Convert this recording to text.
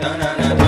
na na na.